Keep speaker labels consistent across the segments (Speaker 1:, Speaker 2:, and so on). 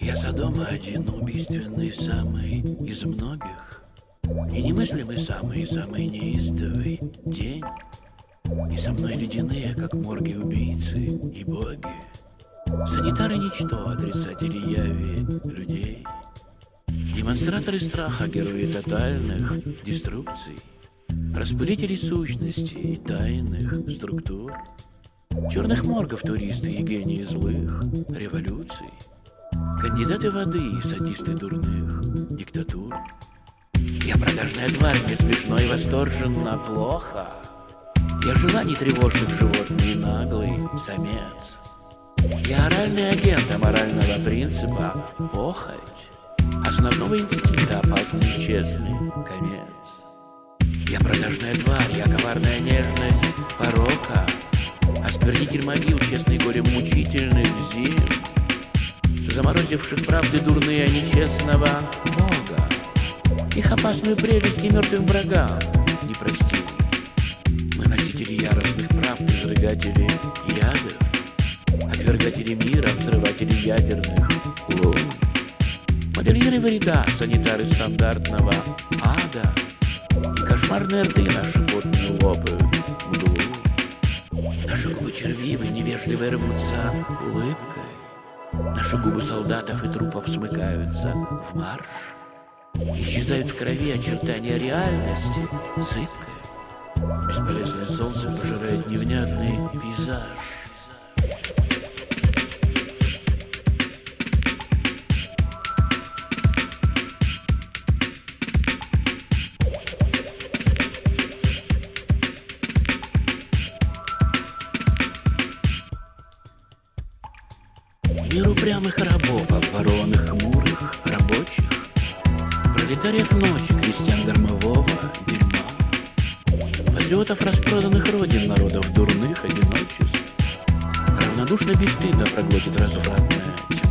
Speaker 1: Я за дома один, убийственный самый из многих. И немыслимый самый, самый неистовый день. И со мной ледяные, как морги убийцы и боги. Санитары ничто, отрицатели яви людей. Демонстраторы страха, герои тотальных деструкций. Распылители сущностей, тайных структур. Черных моргов туристы и гении злых революций. Кандидаты воды и садисты дурных диктатур. Я продажная тварь, не смешно и восторженно плохо. Я желаний тревожных животный наглый самец. Я оральный агент аморального принципа похоть. Основного инстинкта опасный и честный конец. Я продажная тварь, я коварная нежность порока. Осквернитель могил, честный горем мучительных зим. Заморозивших правды дурные, а нечестного Бога. Их опасную прелесть и мертвым врагам не простим. Мы носители яростных правд, изрыгатели ядов, Отвергатели мира, взрыватели ядерных лун. Модельеры вреда, санитары стандартного ада кошмарные рты наши потные лопают. Наши губы червивые, невежливые рвутся улыбкой. Наши губы солдатов и трупов смыкаются в марш. Исчезают в крови очертания реальности, зыбкой. Бесполезное солнце пожирает невнятный пейзаж. Мир упрямых рабов, обворованных хмурых рабочих, Пролетариев ночи, крестьян дармового дерьма, Патриотов распроданных родин, народов дурных одиночеств, Равнодушно бесстыдно проглотит развратная тьма.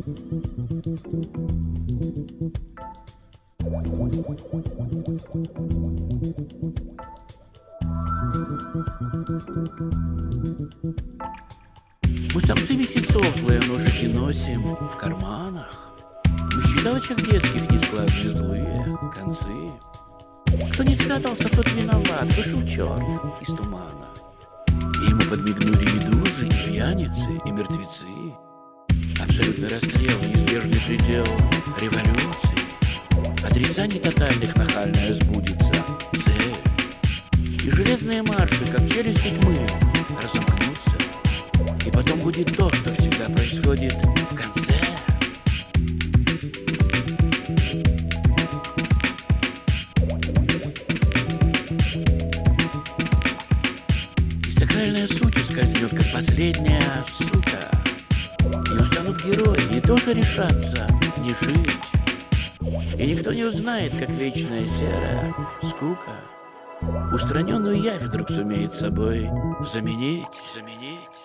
Speaker 1: Мы самцы месяцев злые ножики носим в карманах. Мы считалочек детских нескладные злые концы. Кто не спрятался, тот виноват, вышел черт из тумана. И ему подмигнули медузы, и пьяницы, и мертвецы. Абсолютный расстрел, неизбежный предел революции. Отрицаний тотальных нахальная сбудется цель. И железные марши, как челюсти тьмы, разомкнутся. И потом будет то, что всегда происходит в конце. И сакральная суть ускользнет, как последняя сука. И устанут герои, и тоже решатся не жить. И никто не узнает, как вечная серая скука Устраненную явь вдруг сумеет собой заменить, заменить.